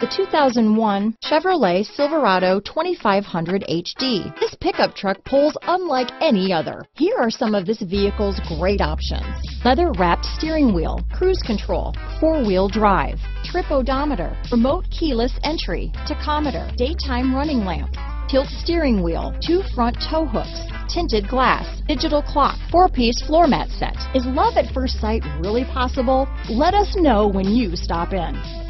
The 2001 Chevrolet Silverado 2500 HD. This pickup truck pulls unlike any other. Here are some of this vehicle's great options. Leather wrapped steering wheel, cruise control, four wheel drive, trip odometer, remote keyless entry, tachometer, daytime running lamp, tilt steering wheel, two front tow hooks, tinted glass, digital clock, four-piece floor mat set. Is love at first sight really possible? Let us know when you stop in.